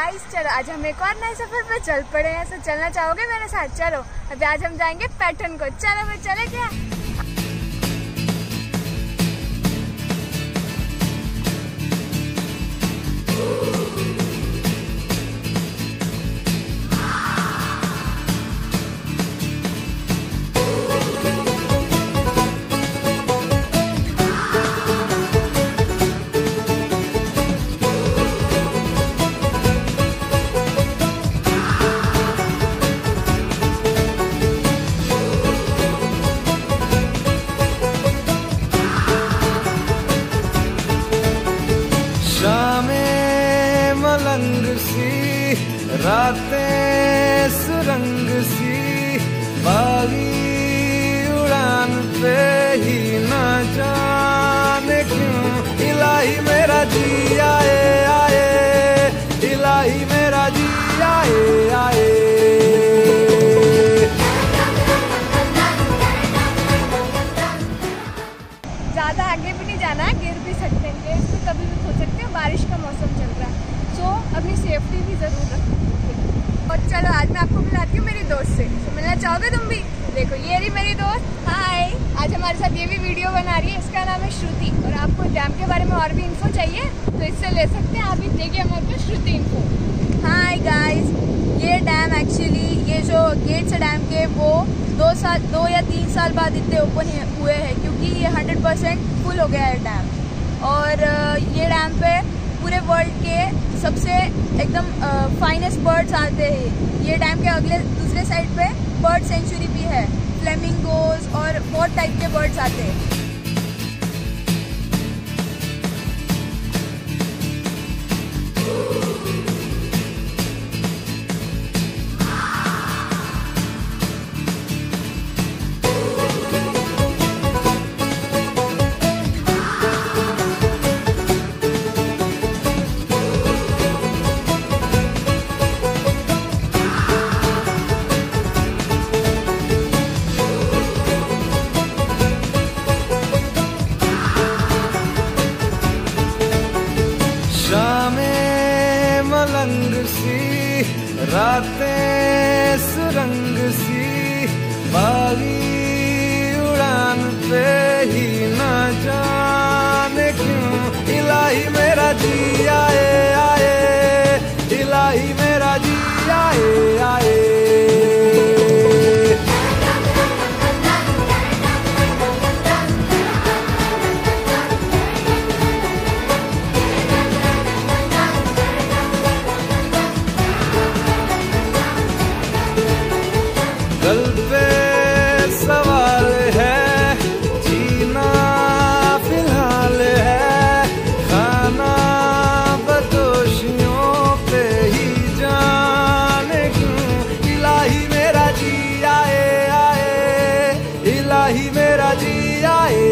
Guys चलो, आज हम एक और नए सफ़र पे चल पड़े हैं। सो चलना चाहोगे मेरे साथ? चलो, अभी आज हम जाएँगे पैटर्न को। चलो, फिर चले क्या? सी रातें सुरंग सी बागी उड़ान पे ही न जाने क्यों इलाही मेरा जी सेफ्टी भी ज़रूर रखनी और चलो, आज मैं आपको मिलाती हूँ मेरी दोस्त से। तो मिलना चाहोगे तुम भी? देखो, ये रही मेरी दोस्त। हाय आज हमारे साथ ये भी वीडियो बना रही है। इसका नाम है श्रुति। और आपको डैम के बारे में और भी इन्फो चाहिए तो इससे ले सकते हैं। आप ही देखिए हमारे पास श्रुति इन्फो हाय गाइस ये डैम एक्चुअली ये जो गेट्स है डैम के, वो दो साल, दो या तीन साल बाद इतने ओपन हुए हैं, क्योंकि ये हंड्रेड परसेंट फुल हो गया है डैम और ये डैम पे पूरे वर्ल्ड के सबसे एकदम फाइनेस्ट बर्ड्स आते हैं। ये डैम के अगले, दूसरे साइड पे बर्ड सेंचुरी भी है। फ्लेमिंगोज और बहुत टाइप के बर्ड्स आते हैं। मलंग सी, रातें सुरंग सी बागी उड़ान पे ही न जाने क्यों? इलाही मेरा जी आए आए। इलाही मेरा जी आए आए। गल पे सवाल है, जीना फ़िलहाल है। खाना बदोशियों पे ही जाने क्यों? इलाही मेरा जी आए आए। इलाही मेरा जी आए।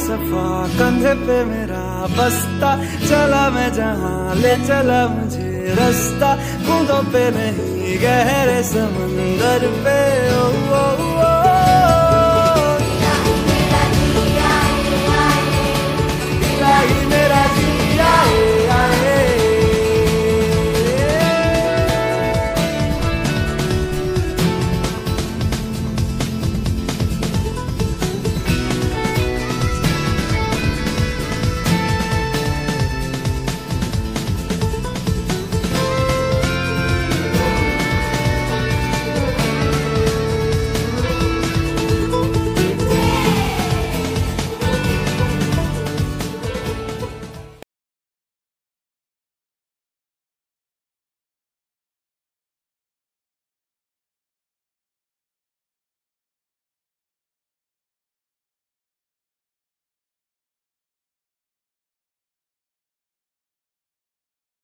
फलसफा कंधे पे मेरा बस्ता। चला मैं जहाँ ले चला मुझे रास्ता। बूंदों पे नहीं गहरे समंदर पे ओ,